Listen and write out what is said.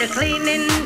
the cleaning.